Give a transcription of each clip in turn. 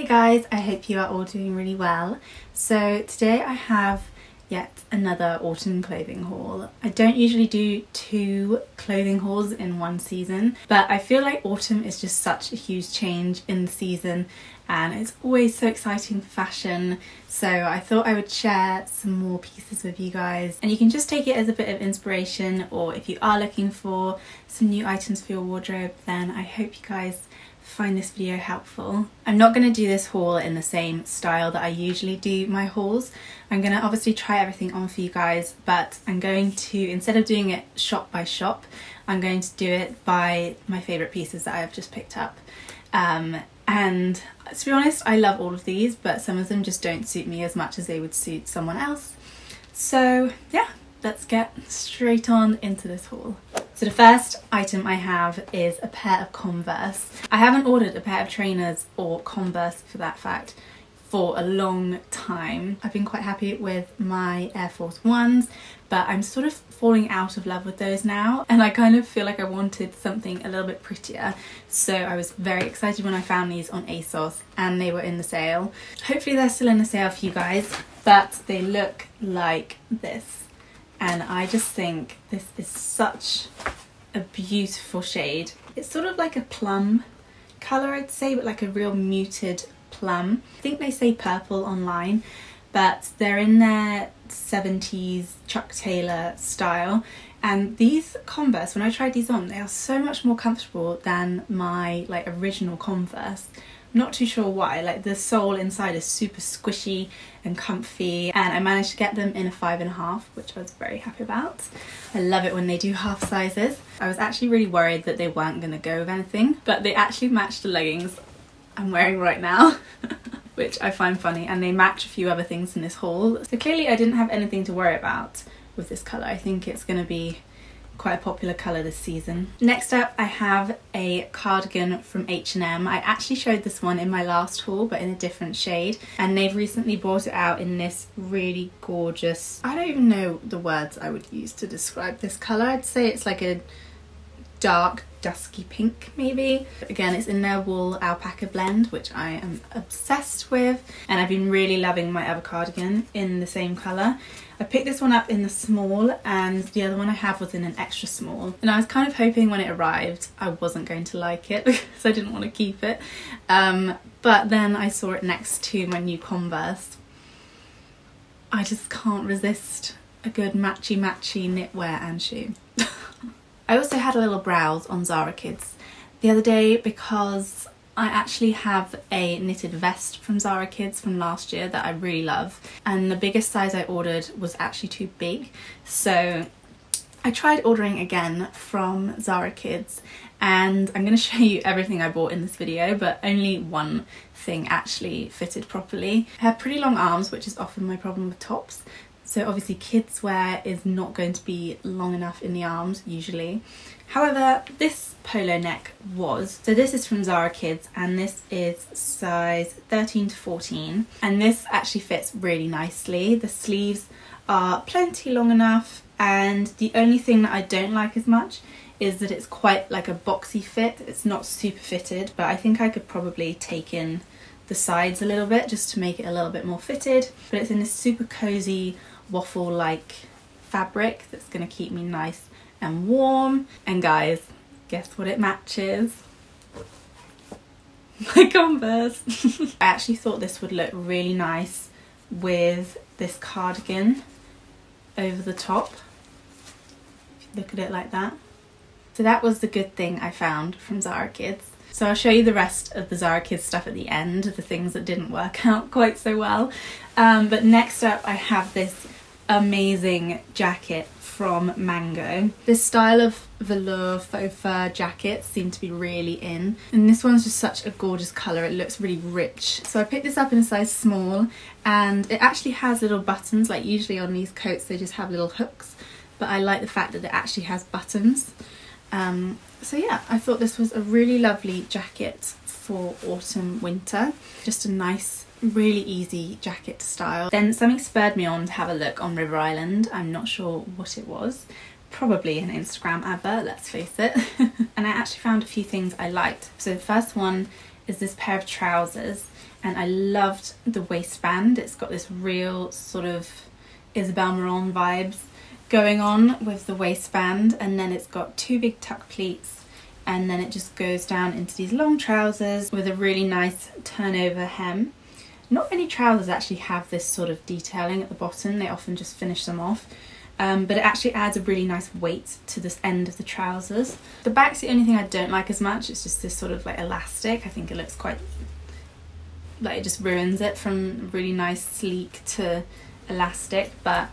Hey guys, I hope you are all doing really well. So today I have yet another autumn clothing haul. I don't usually do two clothing hauls in one season, but I feel like autumn is just such a huge change in the season and it's always so exciting for fashion. So I thought I would share some more pieces with you guys and you can just take it as a bit of inspiration or if you are looking for some new items for your wardrobe then I hope you guys find this video helpful. I'm not going to do this haul in the same style that I usually do my hauls. I'm going to obviously try everything on for you guys but I'm going to, instead of doing it shop by shop, I'm going to do it by my favourite pieces that I've just picked up. Um, and to be honest I love all of these but some of them just don't suit me as much as they would suit someone else. So yeah, let's get straight on into this haul. So the first item I have is a pair of Converse. I haven't ordered a pair of trainers or Converse for that fact for a long time. I've been quite happy with my Air Force Ones but I'm sort of falling out of love with those now and I kind of feel like I wanted something a little bit prettier so I was very excited when I found these on ASOS and they were in the sale. Hopefully they're still in the sale for you guys but they look like this and I just think this is such a beautiful shade. It's sort of like a plum colour I'd say but like a real muted plum. I think they say purple online but they're in their 70s Chuck Taylor style and these Converse when I tried these on they are so much more comfortable than my like original Converse not too sure why, like the sole inside is super squishy and comfy and I managed to get them in a five and a half which I was very happy about. I love it when they do half sizes. I was actually really worried that they weren't going to go with anything but they actually matched the leggings I'm wearing right now. which I find funny and they match a few other things in this haul. So clearly I didn't have anything to worry about with this colour. I think it's going to be quite a popular colour this season. Next up I have a cardigan from H&M. I actually showed this one in my last haul but in a different shade and they've recently brought it out in this really gorgeous, I don't even know the words I would use to describe this colour. I'd say it's like a dark dusky pink maybe. Again it's in their wool alpaca blend which I am obsessed with and I've been really loving my other cardigan in the same colour. I picked this one up in the small and the other one I have was in an extra small and I was kind of hoping when it arrived I wasn't going to like it because I didn't want to keep it um, but then I saw it next to my new Converse. I just can't resist a good matchy matchy knitwear and shoe. I also had a little browse on Zara Kids the other day because I actually have a knitted vest from Zara Kids from last year that I really love. And the biggest size I ordered was actually too big. So I tried ordering again from Zara Kids and I'm going to show you everything I bought in this video but only one thing actually fitted properly. I have pretty long arms which is often my problem with tops so obviously kids wear is not going to be long enough in the arms usually However, this polo neck was. So this is from Zara Kids and this is size 13 to 14 and this actually fits really nicely. The sleeves are plenty long enough and the only thing that I don't like as much is that it's quite like a boxy fit. It's not super fitted but I think I could probably take in the sides a little bit just to make it a little bit more fitted but it's in this super cozy waffle like fabric that's going to keep me nice and warm. And guys, guess what it matches? My Converse. I actually thought this would look really nice with this cardigan over the top. look at it like that. So that was the good thing I found from Zara Kids. So I'll show you the rest of the Zara Kids stuff at the end, the things that didn't work out quite so well. Um, but next up I have this amazing jacket from Mango. This style of velour faux fur jackets seem to be really in. And this one's just such a gorgeous colour. It looks really rich. So I picked this up in a size small and it actually has little buttons like usually on these coats they just have little hooks. But I like the fact that it actually has buttons. Um, so yeah I thought this was a really lovely jacket for autumn winter. Just a nice really easy jacket to style. Then something spurred me on to have a look on River Island. I'm not sure what it was. Probably an Instagram advert, let's face it. and I actually found a few things I liked. So the first one is this pair of trousers and I loved the waistband. It's got this real sort of Isabel Marant vibes going on with the waistband and then it's got two big tuck pleats and then it just goes down into these long trousers with a really nice turnover hem. Not many trousers actually have this sort of detailing at the bottom, they often just finish them off. Um, but it actually adds a really nice weight to this end of the trousers. The back's the only thing I don't like as much, it's just this sort of like elastic. I think it looks quite, like it just ruins it from really nice sleek to elastic, but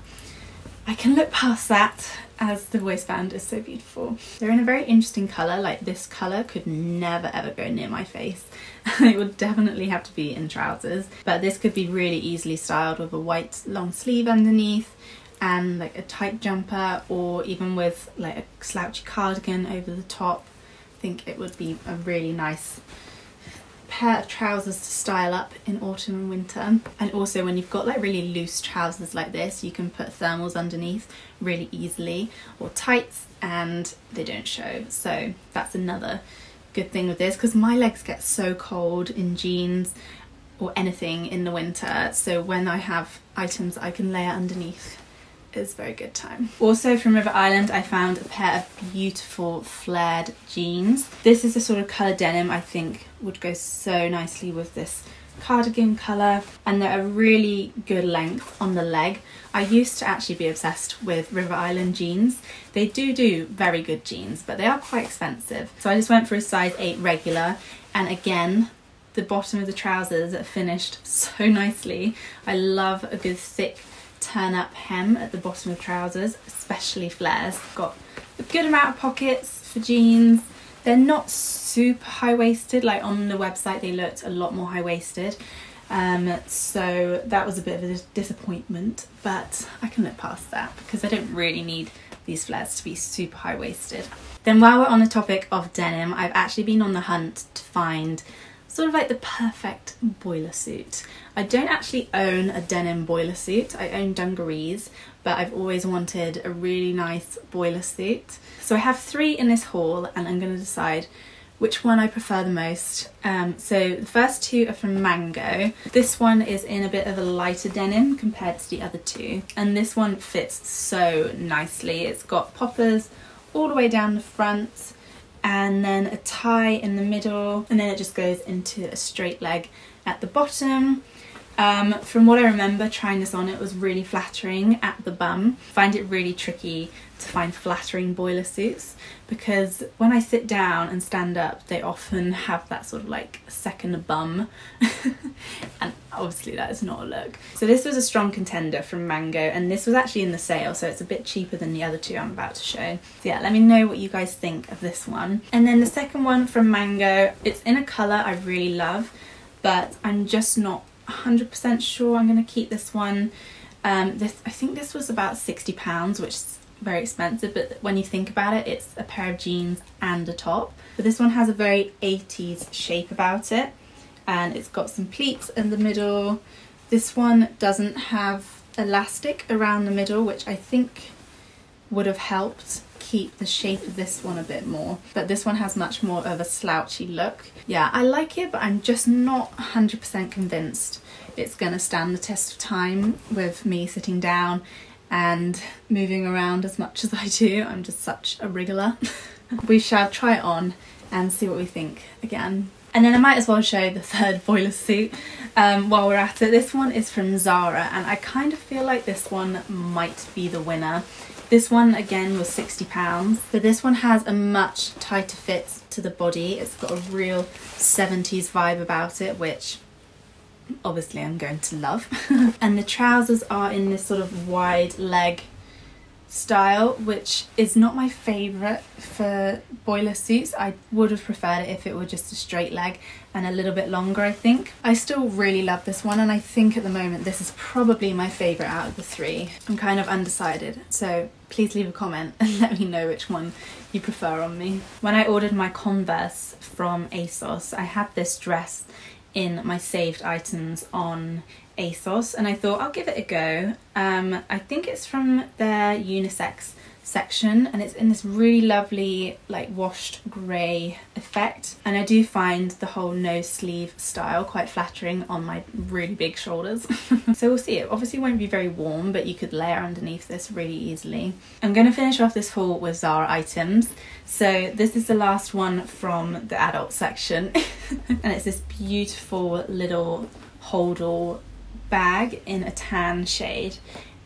I can look past that as the waistband is so beautiful. They're in a very interesting colour, like this colour could never ever go near my face. it would definitely have to be in trousers, but this could be really easily styled with a white long sleeve underneath and like a tight jumper or even with like a slouchy cardigan over the top. I think it would be a really nice pair of trousers to style up in autumn and winter. And also when you've got like really loose trousers like this you can put thermals underneath really easily or tights and they don't show. So that's another good thing with this because my legs get so cold in jeans or anything in the winter. So when I have items I can layer underneath is very good time. Also from River Island I found a pair of beautiful flared jeans. This is a sort of colour denim I think would go so nicely with this cardigan colour and they're a really good length on the leg. I used to actually be obsessed with River Island jeans. They do do very good jeans but they are quite expensive. So I just went for a size 8 regular and again the bottom of the trousers finished so nicely. I love a good thick turn up hem at the bottom of trousers, especially flares. Got a good amount of pockets for jeans. They're not super high-waisted, like on the website they looked a lot more high-waisted. Um, so that was a bit of a disappointment, but I can look past that because I don't really need these flares to be super high-waisted. Then while we're on the topic of denim, I've actually been on the hunt to find sort of like the perfect boiler suit. I don't actually own a denim boiler suit, I own dungarees, but I've always wanted a really nice boiler suit. So I have three in this haul and I'm going to decide which one I prefer the most. Um, so the first two are from Mango. This one is in a bit of a lighter denim compared to the other two. And this one fits so nicely. It's got poppers all the way down the front and then a tie in the middle and then it just goes into a straight leg at the bottom. Um, from what I remember trying this on it was really flattering at the bum. find it really tricky to find flattering boiler suits because when I sit down and stand up they often have that sort of like second bum and obviously that is not a look. So this was a strong contender from Mango and this was actually in the sale so it's a bit cheaper than the other two I'm about to show. So yeah let me know what you guys think of this one. And then the second one from Mango it's in a colour I really love but I'm just not 100% sure I'm going to keep this one. Um, this I think this was about £60 which is very expensive but when you think about it it's a pair of jeans and a top. But this one has a very 80s shape about it and it's got some pleats in the middle. This one doesn't have elastic around the middle which I think would have helped keep the shape of this one a bit more but this one has much more of a slouchy look yeah I like it but I'm just not 100% convinced it's gonna stand the test of time with me sitting down and moving around as much as I do. I'm just such a wriggler. we shall try it on and see what we think again. And then I might as well show the third boiler suit um, while we're at it. This one is from Zara and I kind of feel like this one might be the winner. This one again was £60 but this one has a much tighter fit to the body. It's got a real 70s vibe about it which obviously I'm going to love. and the trousers are in this sort of wide leg style which is not my favourite for boiler suits. I would have preferred it if it were just a straight leg and a little bit longer I think. I still really love this one and I think at the moment this is probably my favourite out of the three. I'm kind of undecided so please leave a comment and let me know which one you prefer on me. When I ordered my Converse from ASOS I had this dress in my saved items on ASOS and I thought I'll give it a go. Um, I think it's from their unisex section and it's in this really lovely like washed grey effect. And I do find the whole no sleeve style quite flattering on my really big shoulders. So we'll see. It obviously won't be very warm but you could layer underneath this really easily. I'm going to finish off this haul with Zara items. So this is the last one from the adult section. And it's this beautiful little holdall bag in a tan shade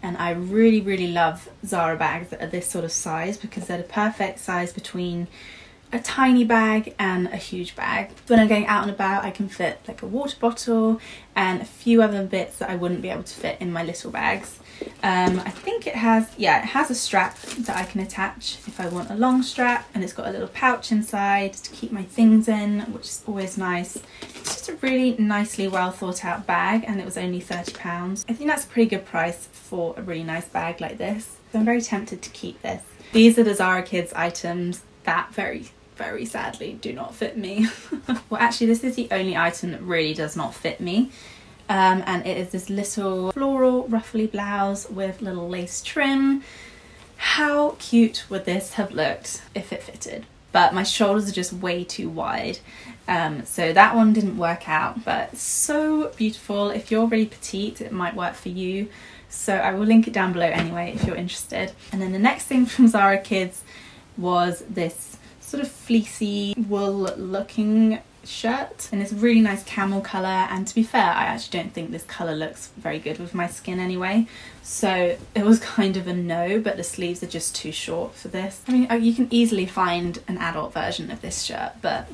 and I really really love Zara bags that are this sort of size because they're the perfect size between a tiny bag and a huge bag. When I'm going out and about I can fit like a water bottle and a few other bits that I wouldn't be able to fit in my little bags. Um, I think it has, yeah, it has a strap that I can attach if I want a long strap and it's got a little pouch inside to keep my things in, which is always nice. It's just a really nicely well thought out bag and it was only £30. I think that's a pretty good price for a really nice bag like this. So I'm very tempted to keep this. These are the Zara Kids items that very very sadly do not fit me. well actually this is the only item that really does not fit me um, and it is this little floral ruffly blouse with little lace trim. How cute would this have looked if it fitted? But my shoulders are just way too wide. Um, so that one didn't work out, but so beautiful. If you're really petite, it might work for you. So I will link it down below anyway if you're interested. And then the next thing from Zara Kids was this sort of fleecy wool looking shirt and it's really nice camel colour and to be fair I actually don't think this colour looks very good with my skin anyway so it was kind of a no but the sleeves are just too short for this. I mean uh, you can easily find an adult version of this shirt but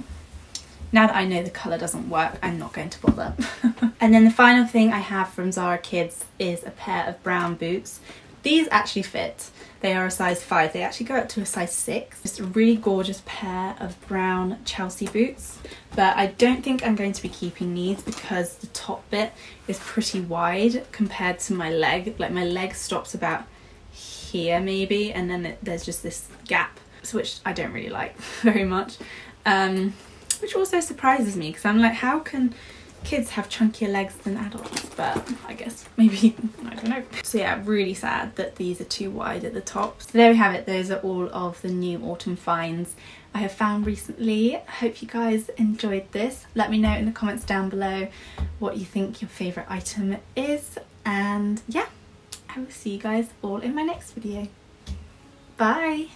now that I know the colour doesn't work I'm not going to bother. and then the final thing I have from Zara Kids is a pair of brown boots. These actually fit they are a size 5. They actually go up to a size 6. Just a really gorgeous pair of brown Chelsea boots. But I don't think I'm going to be keeping these because the top bit is pretty wide compared to my leg. Like my leg stops about here maybe and then it, there's just this gap which I don't really like very much. Um, which also surprises me because I'm like how can kids have chunkier legs than adults but I guess maybe I don't know. So yeah really sad that these are too wide at the top. So there we have it. Those are all of the new autumn finds I have found recently. Hope you guys enjoyed this. Let me know in the comments down below what you think your favorite item is. And yeah I will see you guys all in my next video. Bye